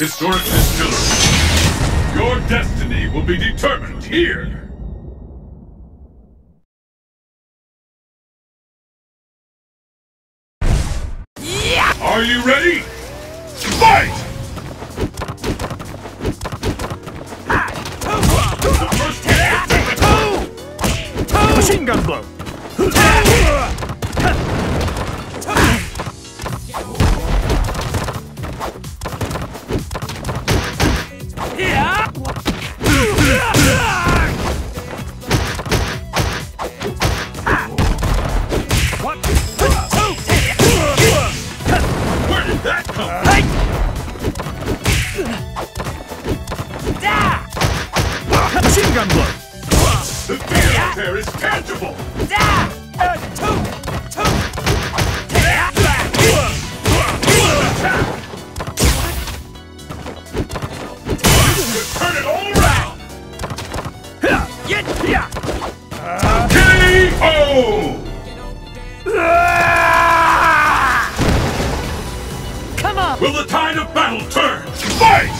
Historic distillery. Your destiny will be determined here. Yeah. Are you ready? Fight! The first hit Machine gun blow. Machine gun blow. The fear out oh! there is tangible! Turn it all around! K.O. Come on! Will the tide of battle turn? Fight!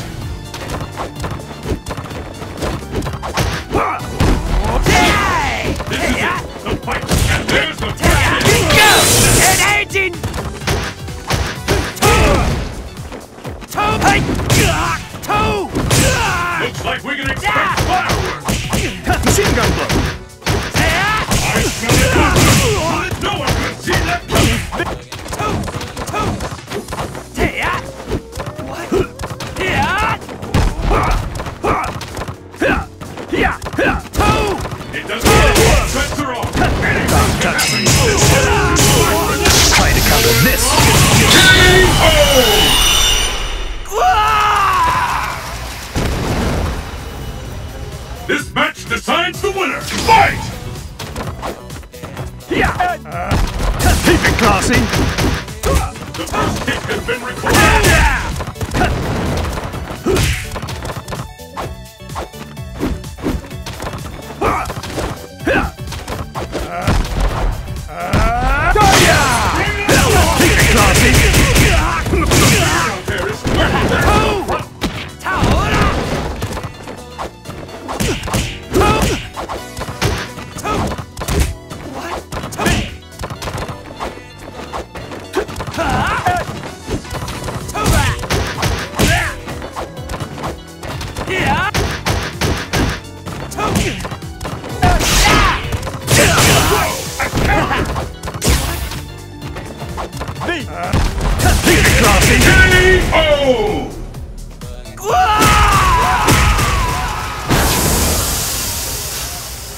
This match decides the winner! Fight! Yeah! Uh, Keep it classy. The first hit has been recorded!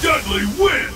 Dudley wins!